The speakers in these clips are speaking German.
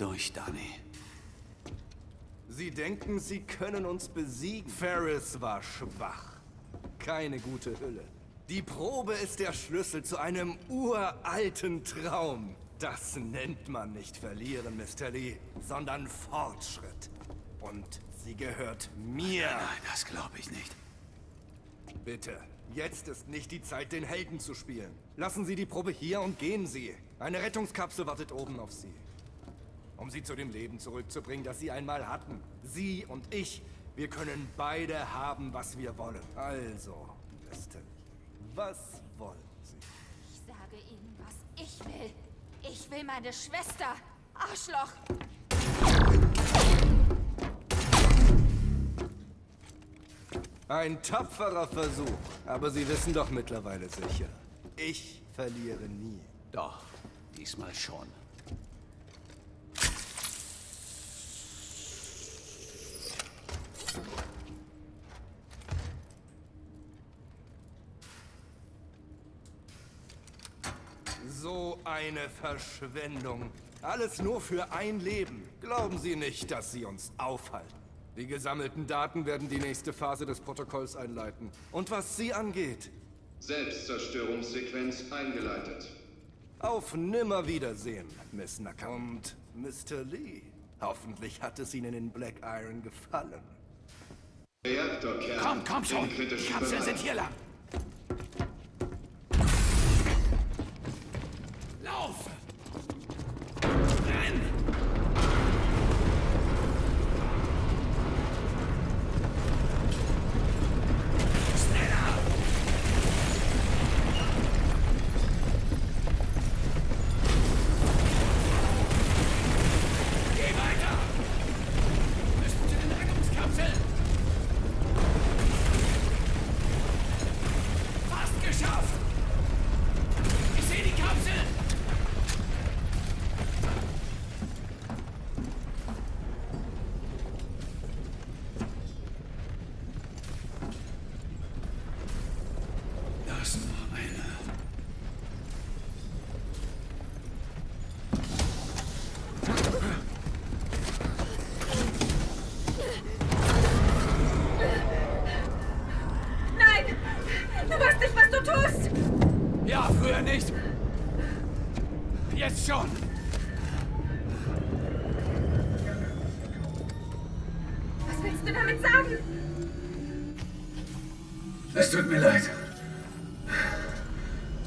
durch, Danny. Sie denken, Sie können uns besiegen. Ferris war schwach. Keine gute Hülle. Die Probe ist der Schlüssel zu einem uralten Traum. Das nennt man nicht verlieren, Mr. Lee, sondern Fortschritt. Und sie gehört mir. Nein, das glaube ich nicht. Bitte, jetzt ist nicht die Zeit, den Helden zu spielen. Lassen Sie die Probe hier und gehen Sie. Eine Rettungskapsel wartet oben auf Sie. Um Sie zu dem Leben zurückzubringen, das Sie einmal hatten. Sie und ich, wir können beide haben, was wir wollen. Also. Lee, was wollen Sie? Ich sage Ihnen, was ich will. Ich will meine Schwester. Arschloch. Ein tapferer Versuch, aber Sie wissen doch mittlerweile sicher. Ich verliere nie. Doch, diesmal schon. So eine Verschwendung. Alles nur für ein Leben. Glauben Sie nicht, dass Sie uns aufhalten. Die gesammelten Daten werden die nächste Phase des Protokolls einleiten. Und was Sie angeht, Selbstzerstörungssequenz eingeleitet. auf Nimmerwiedersehen, Miss Naka. Und Mr. Lee, hoffentlich hat es Ihnen in Black Iron gefallen. Reaktorkern Komm, komm schon! Die Kapseln sind hier lang!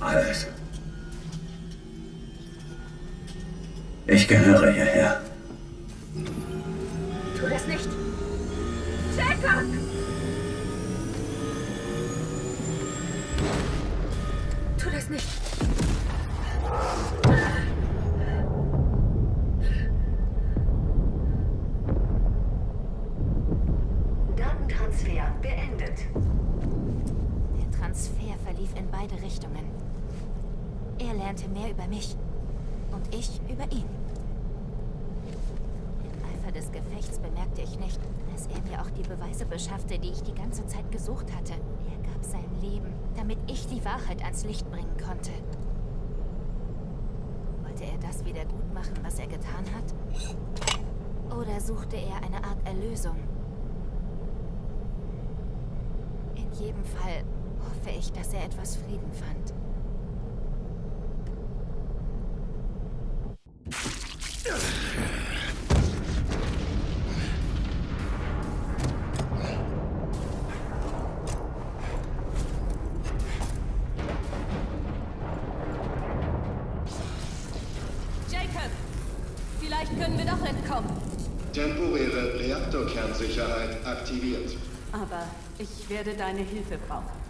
Alles. Ich gehöre hierher. Tu das nicht! Jacob! Tu das nicht! Datentransfer beendet. Transfer verlief in beide Richtungen. Er lernte mehr über mich und ich über ihn. Im Eifer des Gefechts bemerkte ich nicht, dass er mir auch die Beweise beschaffte, die ich die ganze Zeit gesucht hatte. Er gab sein Leben, damit ich die Wahrheit ans Licht bringen konnte. Wollte er das wieder gut machen, was er getan hat? Oder suchte er eine Art Erlösung? In jedem Fall hoffe ich, dass er etwas Frieden fand. Jacob! Vielleicht können wir doch entkommen. Temporäre Reaktorkernsicherheit aktiviert. Aber ich werde deine Hilfe brauchen.